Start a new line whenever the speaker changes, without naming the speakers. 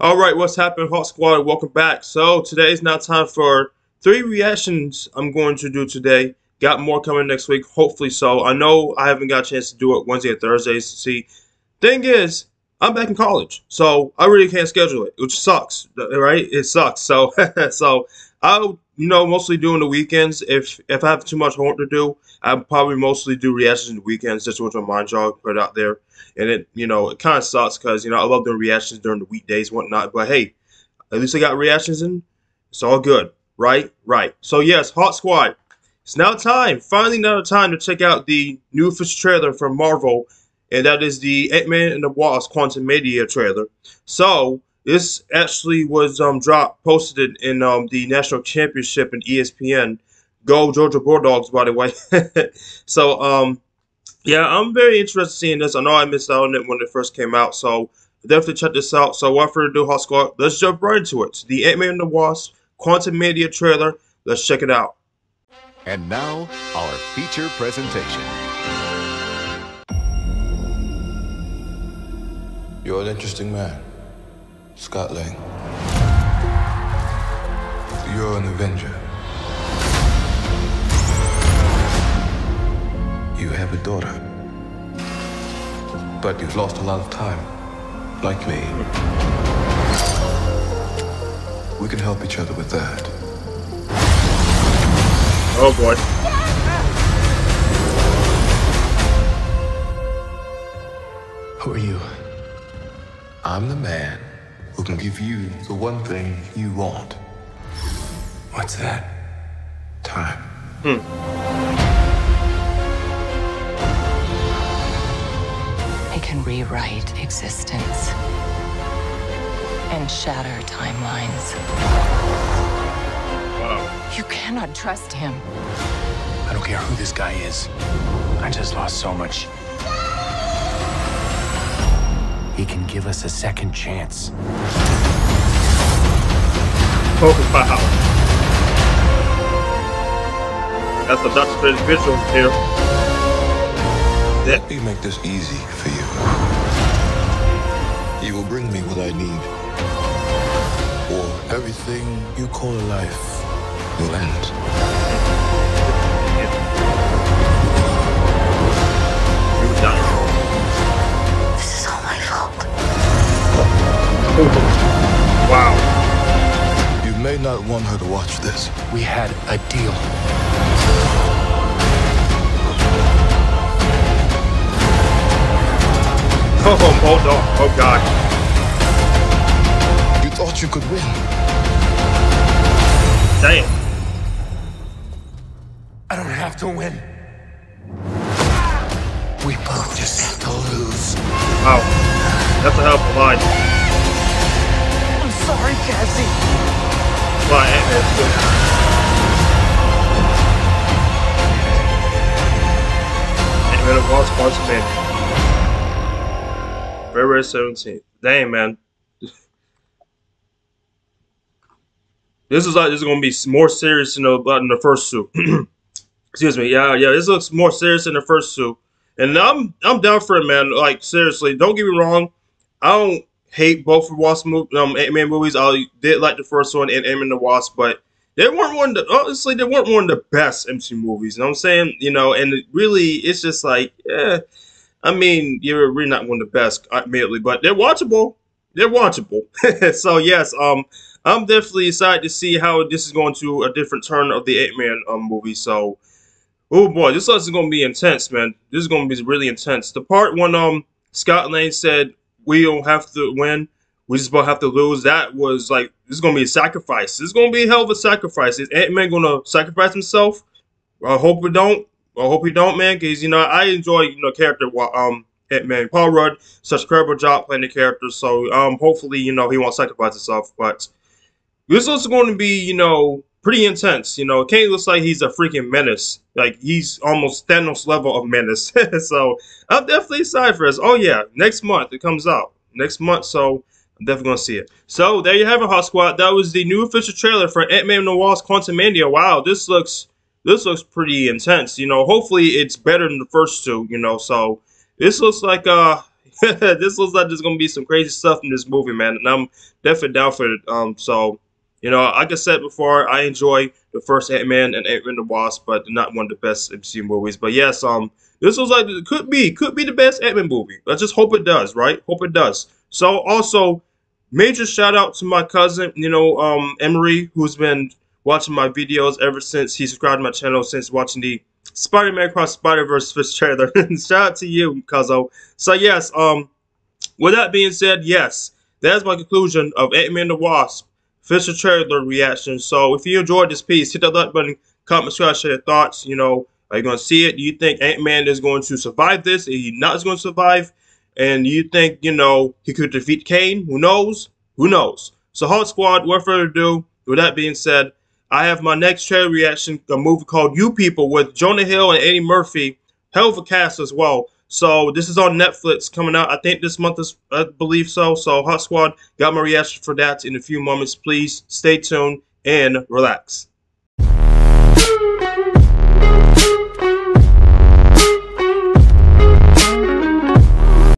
All right, what's happening, HawkSquad? Welcome back. So today is now time for three reactions. I'm going to do today. Got more coming next week, hopefully so. I know I haven't got a chance to do it Wednesday or Thursdays. See, thing is, I'm back in college, so I really can't schedule it, which sucks, right? It sucks. So, so I'll you know mostly do the weekends. If if I have too much homework to do, I probably mostly do reactions in the weekends, just with my mind jog, put out there. And it you know it kind of sucks because you know I love doing reactions during the weekdays, whatnot. But hey, at least I got reactions in. It's all good, right? Right. So yes, HawkSquad. It's now time, finally now time to check out the new official trailer from Marvel and that is the Ant-Man and the Wasp Quantumania trailer. So this actually was um dropped, posted in um the national championship in ESPN. Go Georgia Bulldogs, by the way. so um yeah, I'm very interested in seeing this. I know I missed out on it when it first came out, so definitely check this out. So without further ado, HawkSquad, let's jump right into it. The Ant-Man and the Wasp Quantumania trailer. Let's check it out.
And now, our feature presentation.
You're an interesting man, Scott Lang. You're an Avenger. You have a daughter. But you've lost a lot of time, like me. We can help each other with that.
Oh boy.
Who are you? I'm the man who can give you the one thing you want. What's that? Time.
Hmm.
I can rewrite existence and shatter timelines.
Wow.
You cannot trust him.
I don't care who this guy is. I just lost so much. He can give us a second chance.
Oh wow. That's the Dr. Strange visuals here.
Let me make this easy for you. You will bring me what I need. Or everything you call life will end.
Wow.
You may not want her to watch this.
We had a deal.
Oh, hold on. Oh god.
You thought you could win.
Damn.
I don't have to win.
We both just have to lose.
Wow. That's a hell of a line.
Sorry, Cassie.
Wow, Ant-Man's good. Ant-Man and Wasp February 17th. Damn, man. This is like this is gonna be more serious than the, than the first two. Excuse me. Yeah, yeah. This looks more serious than the first two, and I'm I'm down for it, man. Like seriously, don't get me wrong. I don't hate both of Wasp um Ant-Man movies. I did like the first one and Ant-Man and the Wasp, but they weren't one of the honestly they weren't one of the best MCU movies. You know what I'm saying? You know, and really it's just like, yeah. I mean, you're really not one of the best, admittedly, but they're watchable. They're watchable. so yes, um, I'm definitely excited to see how this is going to a different turn of the Ant Man um movie. So, oh boy, this is going to be intense, man. This is going to be really intense. The part when um Scott Lang said we don't have to win, we just about have to lose. That was like this is to be a sacrifice. This is to be a hell of a sacrifice. Is Ant Man to sacrifice himself? I hope we don't. I hope he don't, man, because you know I enjoy you know character um Ant Man. Paul Rudd such a incredible job playing the character, so um hopefully you know he won't sacrifice himself. But this is going to be you know pretty intense. You know, Kang looks like he's a freaking menace. Like he's almost Thanos level of menace. so I'm definitely excited for this. Oh yeah, next month it comes out next month. So I'm definitely gonna see it. So there you have it, HawkSquad. That was the new official trailer for Ant Man and the Wasp: Quantumania. Wow, this looks this looks pretty intense. You know, hopefully it's better than the first two. You know, so this looks like uh this looks like there's gonna be some crazy stuff in this movie, man, and I'm definitely down for it. Um, so you know, like I said before, I enjoy the first Ant Man and Ant Man the Wasp, but not one of the best MCU movies. But yes, um, this was like could be could be the best Ant Man movie. Let's just hope it does, right? Hope it does. So also, major shout out to my cousin, you know, um, Emery, who's been watching my videos ever since he subscribed to my channel since watching the Spider-Man Across Spider-Verse Fish trailer. shout out to you, Cuzzo. So yes, um, with that being said, yes, that's my conclusion of Ant-Man the Wasp Fisher trailer reaction. So if you enjoyed this piece, hit that like button, comment, subscribe, share your thoughts. You know, are you going to see it? Do you think Ant-Man is going to survive this? Is he not going to survive? And you think, you know, he could defeat Kang? Who knows? Who knows? So HawkSquad, without further ado, with that being said, I have my next trailer reaction, a movie called You People with Jonah Hill and Eddie Murphy. Hell of a cast as well. So this is on Netflix coming out. I think this month is, I believe so. So HawkSquad got my reaction for that in a few moments. Please stay tuned and relax.